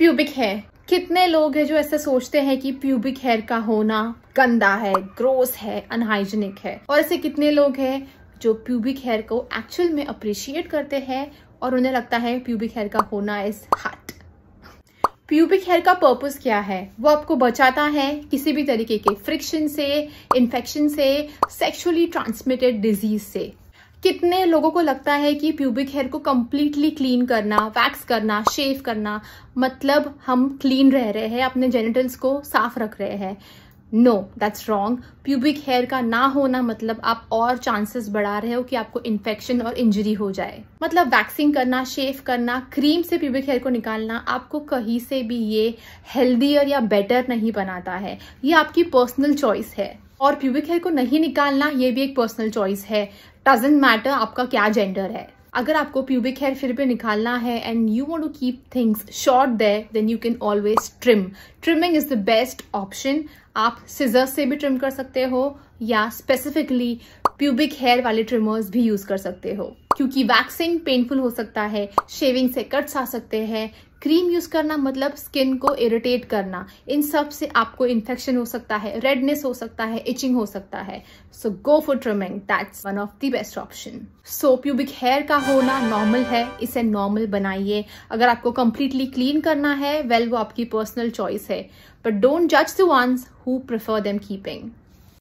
Pubic hair कितने लोग हैं जो ऐसे सोचते हैं कि प्यूबिक हेयर का होना गंदा है ग्रोस है अनहाइजीनिक है? और ऐसे कितने लोग हैं जो प्यूबिक हेयर को एक्चुअल में अप्रिशिएट करते हैं और उन्हें लगता है प्यूबिक हेयर का होना इज़ हार्ट प्यूबिक हेयर का पर्पस क्या है? वो आपको बचाता है किसी भी तरीके के फ्रिक्शन से इन्फेक्शन से सेक्सुअली ट्रांसमिटेड डिज़ीज़ से। कितने लोगों को लगता है कि प्यूबिक हेयर को कम्प्लीटली क्लीन करना वैक्स करना शेव करना मतलब हम क्लीन रह रहे हैं, अपने जेनिटल्स को साफ़ रख रहे हैं। No that's wrong pubic hair का ना होना मतलब आप और चांसेस बढ़ा रहे हो कि आपको इन्फेक्शन और इंजरी हो जाए। मतलब वैक्सिंग करना शेव करना क्रीम से प्यूबिक हेयर को निकालना आपको कहीं से भी ये हेल्दियर या बेटर नहीं बनाता है। ये आपकी पर्सनल चॉइस है। और प्यूबिक हेयर को नहीं निकालना, ये भी एक पर्सनल चॉइस है। डजेंट मैटर आपका क्या जेंडर है। अगर आपको प्यूबिक हेयर फिर भी निकालना है and you want to keep things short there then you can always trim trimming is the best option आप सिजर से भी ट्रिम कर सकते हो या स्पेसिफिकली प्यूबिक हेयर वाले ट्रिमर्स भी यूज़ कर सकते हो। क्योंकि वैक्सिंग पेनफुल हो सकता है शेविंग से कट्स आ सकते हैं। क्रीम यूज़ करना मतलब स्किन को इरिटेट करना। इन सबसे आपको इन्फेक्शन हो सकता है रेडनेस हो सकता है इचिंग हो सकता है। So go for trimming that's one of the best option so pubic hair का होना नॉर्मल है इसे नॉर्मल बनाइए। अगर आपको कंप्लीटली क्लीन करना है वेल well, वो आपकी पर्सनल चॉइस है। बट डोंट जज the ones who prefer them keeping